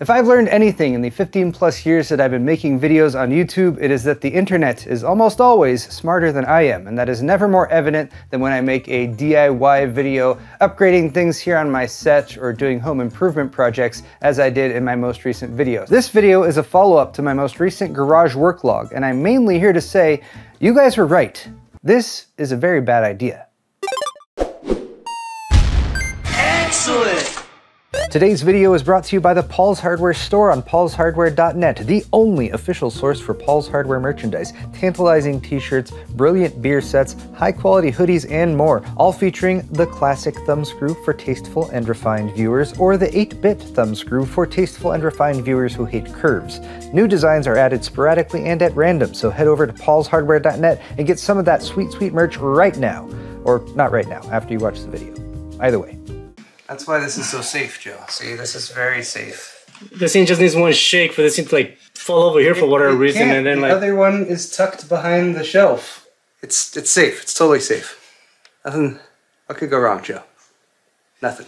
If I've learned anything in the 15 plus years that I've been making videos on YouTube, it is that the internet is almost always smarter than I am, and that is never more evident than when I make a DIY video upgrading things here on my set or doing home improvement projects as I did in my most recent video. This video is a follow-up to my most recent garage work log, and I'm mainly here to say, you guys were right. This is a very bad idea. Today's video is brought to you by the Paul's Hardware store on paulshardware.net, the only official source for Paul's Hardware merchandise, tantalizing t-shirts, brilliant beer sets, high-quality hoodies, and more, all featuring the classic thumb screw for tasteful and refined viewers, or the 8-bit thumb screw for tasteful and refined viewers who hate curves. New designs are added sporadically and at random, so head over to paulshardware.net and get some of that sweet, sweet merch right now. Or not right now, after you watch the video. Either way. That's why this is so safe, Joe. See, this is very safe. This thing just needs one shake for this thing to like fall over here for whatever reason, and then the like the other one is tucked behind the shelf. It's it's safe. It's totally safe. Nothing. What could go wrong, Joe? Nothing.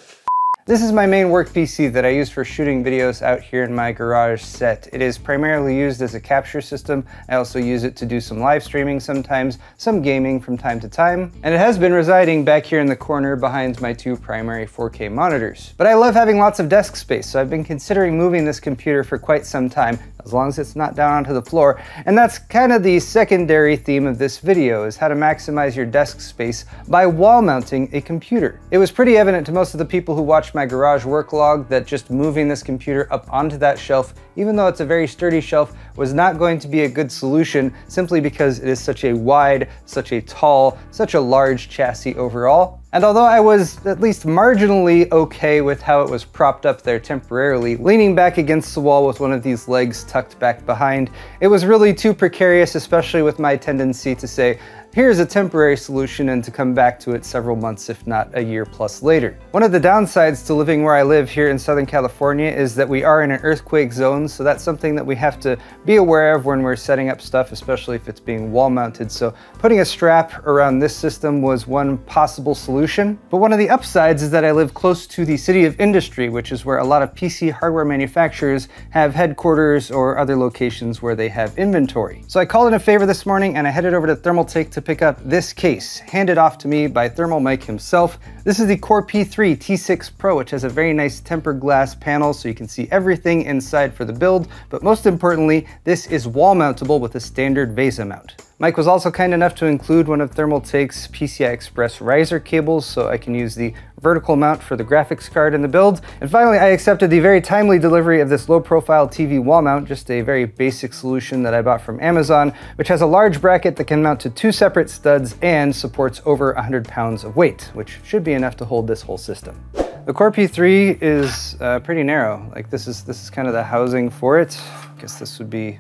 This is my main work PC that I use for shooting videos out here in my garage set. It is primarily used as a capture system. I also use it to do some live streaming sometimes, some gaming from time to time, and it has been residing back here in the corner behind my two primary 4K monitors. But I love having lots of desk space, so I've been considering moving this computer for quite some time, as long as it's not down onto the floor. And that's kind of the secondary theme of this video, is how to maximize your desk space by wall mounting a computer. It was pretty evident to most of the people who watched my garage work log that just moving this computer up onto that shelf, even though it's a very sturdy shelf, was not going to be a good solution simply because it is such a wide, such a tall, such a large chassis overall. And although I was at least marginally okay with how it was propped up there temporarily, leaning back against the wall with one of these legs tucked back behind, it was really too precarious, especially with my tendency to say, here's a temporary solution and to come back to it several months, if not a year plus later. One of the downsides to living where I live here in Southern California is that we are in an earthquake zone, so that's something that we have to be aware of when we're setting up stuff, especially if it's being wall mounted. So putting a strap around this system was one possible solution. But one of the upsides is that I live close to the city of industry, which is where a lot of PC hardware manufacturers have headquarters or other locations where they have inventory. So I called in a favor this morning and I headed over to Thermaltake to pick up this case, handed off to me by Thermal Mike himself. This is the Core P3 T6 Pro, which has a very nice tempered glass panel so you can see everything inside for the build, but most importantly, this is wall mountable with a standard VESA mount. Mike was also kind enough to include one of Thermaltake's PCI Express riser cables so I can use the vertical mount for the graphics card in the build. And finally, I accepted the very timely delivery of this low profile TV wall mount, just a very basic solution that I bought from Amazon, which has a large bracket that can mount to two separate studs and supports over 100 pounds of weight, which should be enough to hold this whole system. The Core P3 is uh, pretty narrow. Like this is this is kind of the housing for it. I guess this would be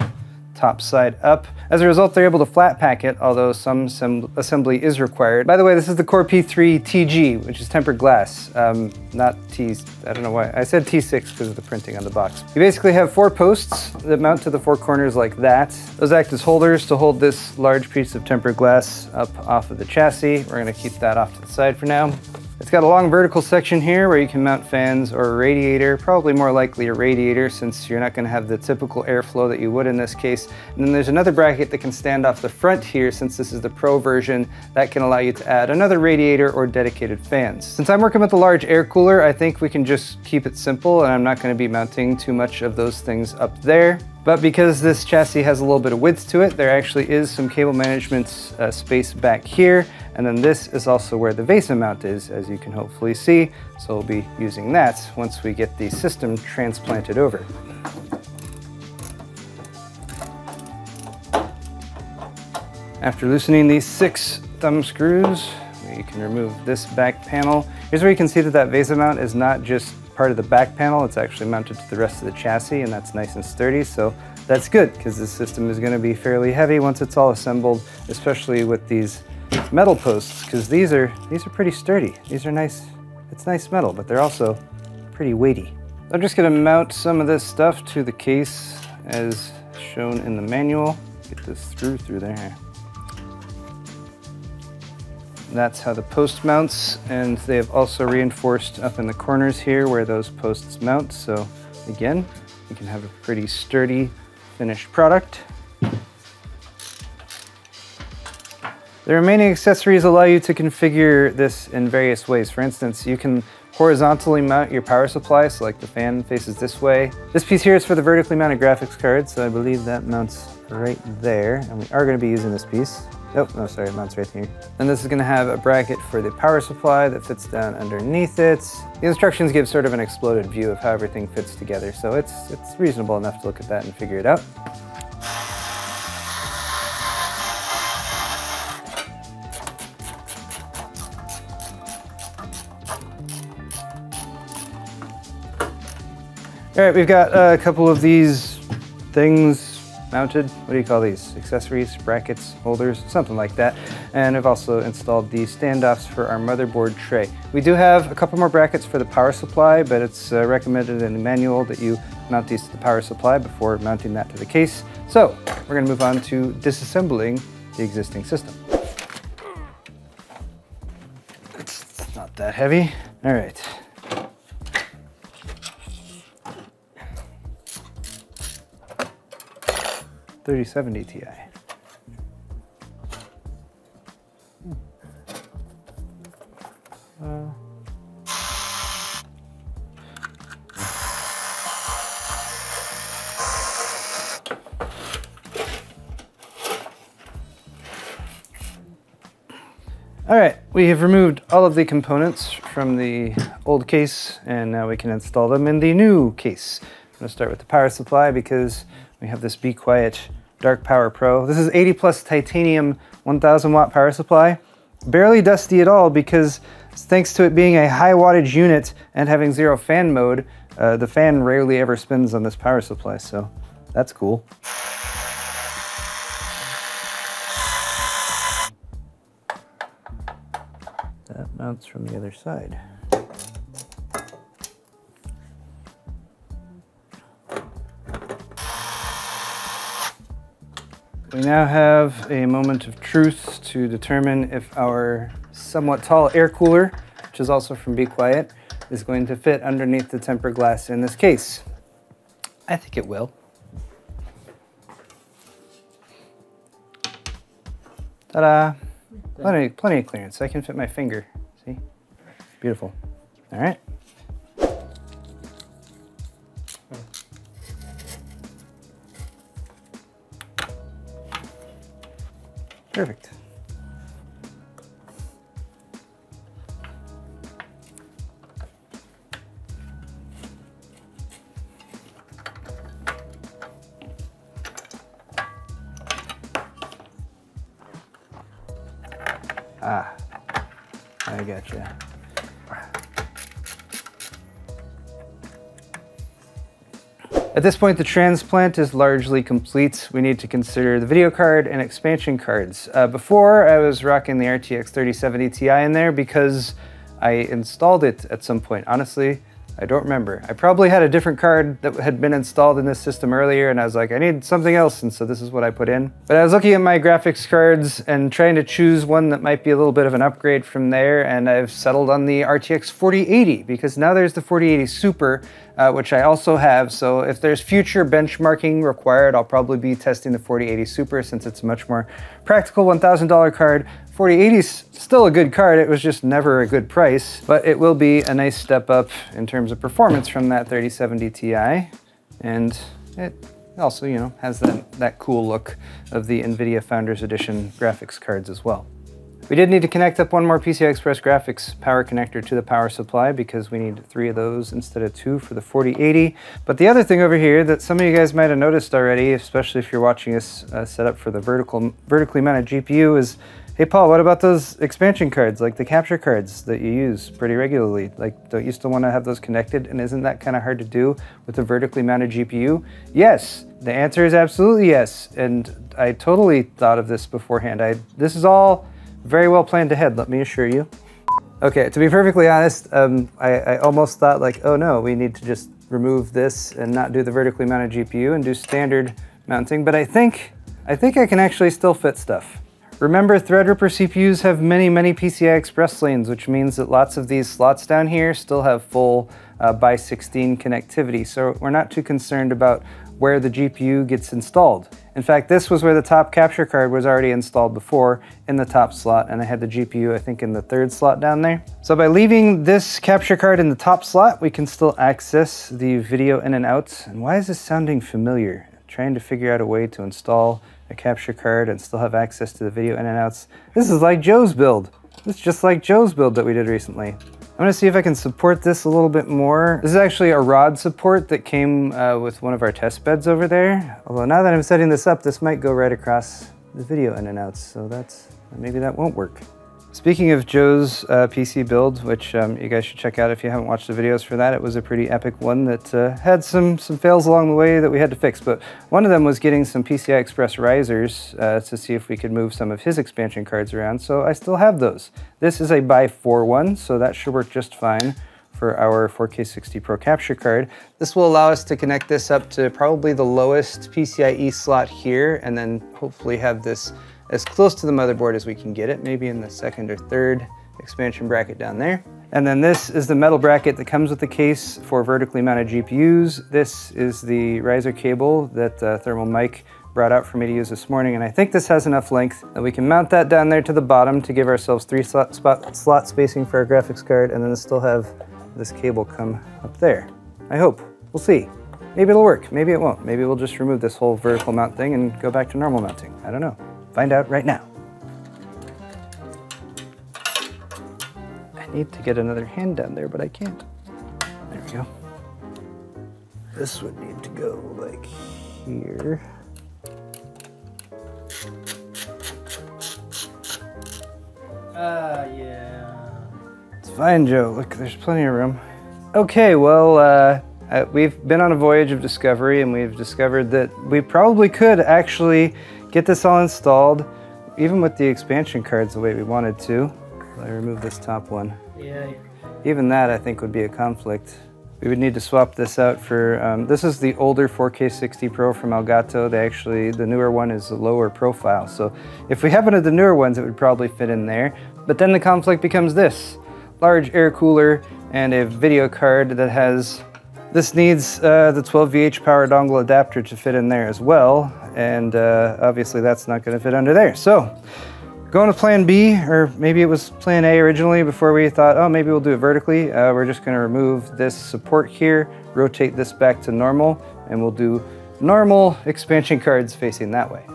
top side up. As a result, they're able to flat pack it, although some assembly is required. By the way, this is the Core P3 TG, which is tempered glass, um, not T, I don't know why. I said T6 because of the printing on the box. You basically have four posts that mount to the four corners like that. Those act as holders to hold this large piece of tempered glass up off of the chassis. We're gonna keep that off to the side for now. It's got a long vertical section here where you can mount fans or a radiator, probably more likely a radiator since you're not going to have the typical airflow that you would in this case. And then there's another bracket that can stand off the front here since this is the Pro version that can allow you to add another radiator or dedicated fans. Since I'm working with a large air cooler, I think we can just keep it simple and I'm not going to be mounting too much of those things up there. But because this chassis has a little bit of width to it, there actually is some cable management uh, space back here. And then this is also where the VESA mount is, as you can hopefully see. So we'll be using that once we get the system transplanted over. After loosening these six thumb screws, we can remove this back panel. Here's where you can see that that VESA mount is not just part of the back panel, it's actually mounted to the rest of the chassis and that's nice and sturdy. So that's good because this system is going to be fairly heavy once it's all assembled, especially with these metal posts because these are these are pretty sturdy. These are nice. It's nice metal, but they're also pretty weighty. I'm just going to mount some of this stuff to the case as shown in the manual. Get this screw through there. That's how the post mounts, and they have also reinforced up in the corners here where those posts mount. So again, you can have a pretty sturdy finished product. The remaining accessories allow you to configure this in various ways. For instance, you can horizontally mount your power supply, so like the fan faces this way. This piece here is for the vertically mounted graphics card, so I believe that mounts right there, and we are gonna be using this piece. Oh, no, sorry, it mounts right here. And this is gonna have a bracket for the power supply that fits down underneath it. The instructions give sort of an exploded view of how everything fits together, so it's, it's reasonable enough to look at that and figure it out. All right, we've got a couple of these things mounted. What do you call these? Accessories, brackets, holders, something like that. And I've also installed the standoffs for our motherboard tray. We do have a couple more brackets for the power supply, but it's uh, recommended in the manual that you mount these to the power supply before mounting that to the case. So we're gonna move on to disassembling the existing system. It's not that heavy. All right. 3070 Ti. Uh, All right, we have removed all of the components from the old case and now we can install them in the new case. I'm gonna start with the power supply because we have this Be Quiet Dark Power Pro. This is 80 plus titanium 1000 watt power supply. Barely dusty at all because thanks to it being a high wattage unit and having zero fan mode, uh, the fan rarely ever spins on this power supply, so that's cool. That mounts from the other side. We now have a moment of truth to determine if our somewhat tall air cooler, which is also from Be Quiet, is going to fit underneath the tempered glass in this case. I think it will. Ta-da! Plenty, plenty of clearance. I can fit my finger. See? Beautiful. All right. Perfect. Ah, I gotcha. At this point, the transplant is largely complete. We need to consider the video card and expansion cards. Uh, before, I was rocking the RTX 3070 Ti in there because I installed it at some point. Honestly, I don't remember. I probably had a different card that had been installed in this system earlier and I was like, I need something else, and so this is what I put in. But I was looking at my graphics cards and trying to choose one that might be a little bit of an upgrade from there, and I've settled on the RTX 4080 because now there's the 4080 Super, uh, which I also have, so if there's future benchmarking required, I'll probably be testing the 4080 Super since it's a much more practical $1,000 card 4080 is still a good card, it was just never a good price, but it will be a nice step up in terms of performance from that 3070 Ti. And it also, you know, has that, that cool look of the NVIDIA Founders Edition graphics cards as well. We did need to connect up one more PCI Express graphics power connector to the power supply because we need three of those instead of two for the 4080. But the other thing over here that some of you guys might have noticed already, especially if you're watching us uh, set up for the vertical, vertically mounted GPU is Hey Paul, what about those expansion cards, like the capture cards that you use pretty regularly? Like, don't you still want to have those connected? And isn't that kind of hard to do with a vertically mounted GPU? Yes, the answer is absolutely yes. And I totally thought of this beforehand. I This is all very well planned ahead, let me assure you. Okay, to be perfectly honest, um, I, I almost thought like, oh no, we need to just remove this and not do the vertically mounted GPU and do standard mounting, but I think, I think I can actually still fit stuff. Remember, Threadripper CPUs have many, many PCI Express lanes, which means that lots of these slots down here still have full uh, by 16 connectivity. So we're not too concerned about where the GPU gets installed. In fact, this was where the top capture card was already installed before in the top slot, and I had the GPU, I think, in the third slot down there. So by leaving this capture card in the top slot, we can still access the video in and out. And why is this sounding familiar? trying to figure out a way to install a capture card and still have access to the video in and outs. This is like Joe's build. It's just like Joe's build that we did recently. I'm gonna see if I can support this a little bit more. This is actually a rod support that came uh, with one of our test beds over there. Although now that I'm setting this up, this might go right across the video in and outs, so that's, maybe that won't work. Speaking of Joe's uh, PC build, which um, you guys should check out if you haven't watched the videos for that, it was a pretty epic one that uh, had some, some fails along the way that we had to fix. But one of them was getting some PCI Express risers uh, to see if we could move some of his expansion cards around. So I still have those. This is a by 4 one, so that should work just fine for our 4K60 Pro capture card. This will allow us to connect this up to probably the lowest PCIe slot here, and then hopefully have this as close to the motherboard as we can get it, maybe in the second or third expansion bracket down there. And then this is the metal bracket that comes with the case for vertically mounted GPUs. This is the riser cable that uh, Thermal Mike brought out for me to use this morning. And I think this has enough length that we can mount that down there to the bottom to give ourselves three slot, spot, slot spacing for our graphics card and then still have this cable come up there. I hope. We'll see. Maybe it'll work, maybe it won't. Maybe we'll just remove this whole vertical mount thing and go back to normal mounting. I don't know. Find out right now. I need to get another hand down there, but I can't. There we go. This would need to go like here. Ah, uh, yeah. It's fine, Joe. Look, there's plenty of room. Okay, well, uh, uh, we've been on a voyage of discovery and we've discovered that we probably could actually get this all installed, even with the expansion cards the way we wanted to. I remove this top one. Yeah. Even that I think would be a conflict. We would need to swap this out for, um, this is the older 4K60 Pro from Elgato. They actually, the newer one is a lower profile. So if we have one of the newer ones, it would probably fit in there. But then the conflict becomes this. Large air cooler and a video card that has this needs uh, the 12VH power dongle adapter to fit in there as well, and uh, obviously that's not going to fit under there. So, going to plan B, or maybe it was plan A originally before we thought, oh, maybe we'll do it vertically. Uh, we're just going to remove this support here, rotate this back to normal, and we'll do normal expansion cards facing that way.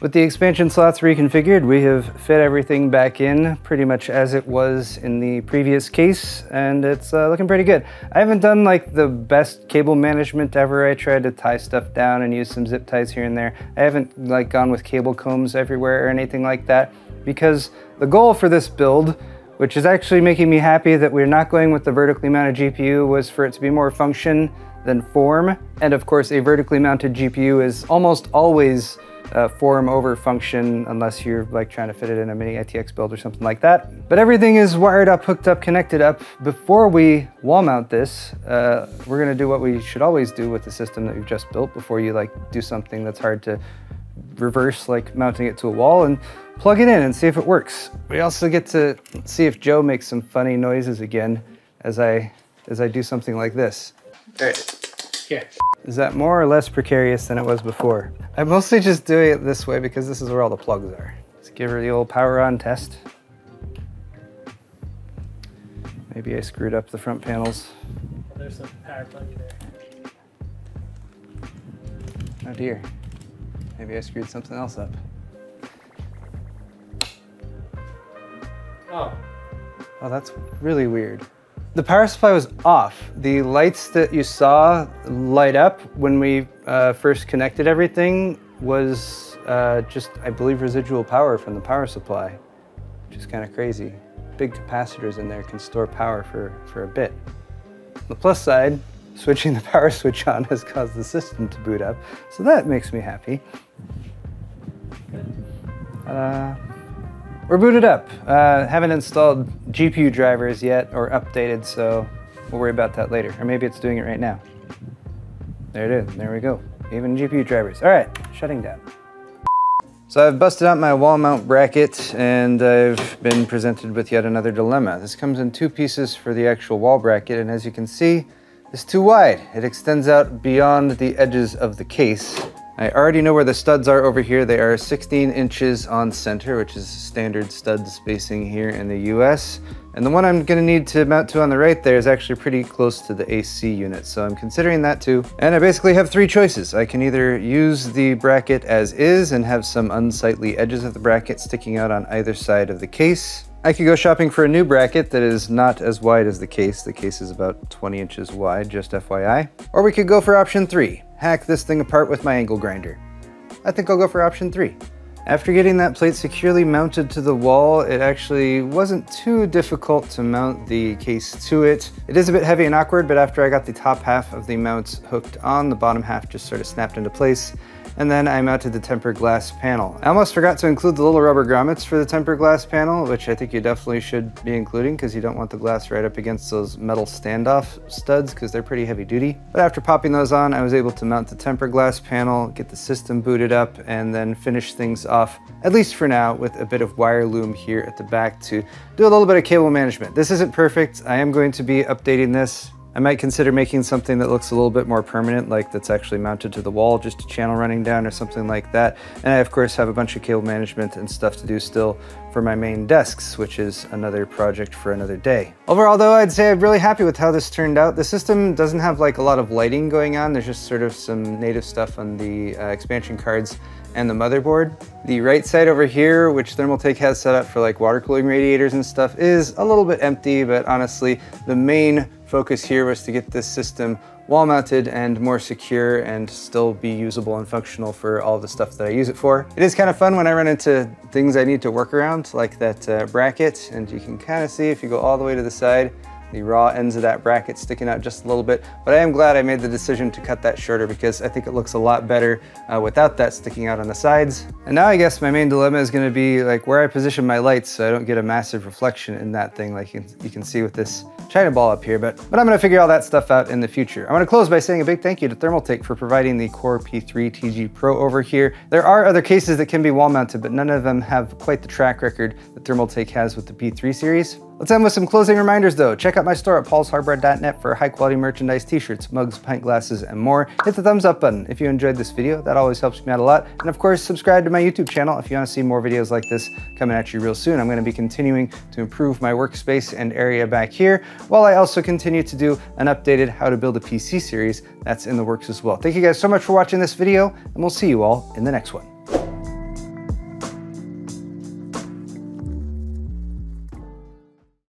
With the expansion slots reconfigured, we have fit everything back in pretty much as it was in the previous case, and it's uh, looking pretty good. I haven't done like the best cable management ever. I tried to tie stuff down and use some zip ties here and there. I haven't like gone with cable combs everywhere or anything like that, because the goal for this build which is actually making me happy that we're not going with the vertically mounted GPU was for it to be more function than form. And of course, a vertically mounted GPU is almost always uh, form over function unless you're like trying to fit it in a mini ITX build or something like that. But everything is wired up, hooked up, connected up. Before we wall mount this, uh, we're gonna do what we should always do with the system that we've just built before you like do something that's hard to reverse, like mounting it to a wall and plug it in and see if it works. We also get to see if Joe makes some funny noises again as I, as I do something like this. All right, here. Is that more or less precarious than it was before? I'm mostly just doing it this way because this is where all the plugs are. Let's give her the old power on test. Maybe I screwed up the front panels. Oh, there's some power plug there. Oh dear. Maybe I screwed something else up. Oh. Oh, that's really weird. The power supply was off. The lights that you saw light up when we uh, first connected everything was uh, just, I believe, residual power from the power supply, which is kind of crazy. Big capacitors in there can store power for, for a bit. On the plus side, switching the power switch on has caused the system to boot up. So that makes me happy. We're booted up. Uh, haven't installed GPU drivers yet or updated, so we'll worry about that later. Or maybe it's doing it right now. There it is, there we go. Even GPU drivers. All right, shutting down. So I've busted out my wall mount bracket and I've been presented with yet another dilemma. This comes in two pieces for the actual wall bracket and as you can see, it's too wide. It extends out beyond the edges of the case. I already know where the studs are over here. They are 16 inches on center, which is standard stud spacing here in the US. And the one I'm gonna need to mount to on the right there is actually pretty close to the AC unit, so I'm considering that too. And I basically have three choices. I can either use the bracket as is and have some unsightly edges of the bracket sticking out on either side of the case. I could go shopping for a new bracket that is not as wide as the case. The case is about 20 inches wide, just FYI. Or we could go for option three, hack this thing apart with my angle grinder. I think I'll go for option three. After getting that plate securely mounted to the wall, it actually wasn't too difficult to mount the case to it. It is a bit heavy and awkward, but after I got the top half of the mounts hooked on, the bottom half just sort of snapped into place and then I mounted the tempered glass panel. I almost forgot to include the little rubber grommets for the tempered glass panel, which I think you definitely should be including because you don't want the glass right up against those metal standoff studs because they're pretty heavy duty. But after popping those on, I was able to mount the tempered glass panel, get the system booted up, and then finish things off, at least for now, with a bit of wire loom here at the back to do a little bit of cable management. This isn't perfect. I am going to be updating this I might consider making something that looks a little bit more permanent, like that's actually mounted to the wall, just a channel running down or something like that. And I, of course, have a bunch of cable management and stuff to do still for my main desks, which is another project for another day. Overall, though, I'd say I'm really happy with how this turned out. The system doesn't have like a lot of lighting going on. There's just sort of some native stuff on the uh, expansion cards and the motherboard. The right side over here, which Thermaltake has set up for like water cooling radiators and stuff, is a little bit empty, but honestly, the main focus here was to get this system wall mounted and more secure and still be usable and functional for all the stuff that I use it for. It is kind of fun when I run into things I need to work around, like that uh, bracket, and you can kind of see if you go all the way to the side, the raw ends of that bracket sticking out just a little bit. But I am glad I made the decision to cut that shorter because I think it looks a lot better uh, without that sticking out on the sides. And now I guess my main dilemma is gonna be like where I position my lights so I don't get a massive reflection in that thing like you can, you can see with this China ball up here, but, but I'm gonna figure all that stuff out in the future. I wanna close by saying a big thank you to Thermaltake for providing the Core P3 TG Pro over here. There are other cases that can be wall mounted, but none of them have quite the track record that Thermaltake has with the P3 series. Let's end with some closing reminders though. Check out my store at paulshardware.net for high quality merchandise, t-shirts, mugs, pint glasses, and more. Hit the thumbs up button if you enjoyed this video. That always helps me out a lot. And of course, subscribe to my YouTube channel if you want to see more videos like this coming at you real soon. I'm going to be continuing to improve my workspace and area back here, while I also continue to do an updated how to build a PC series that's in the works as well. Thank you guys so much for watching this video, and we'll see you all in the next one.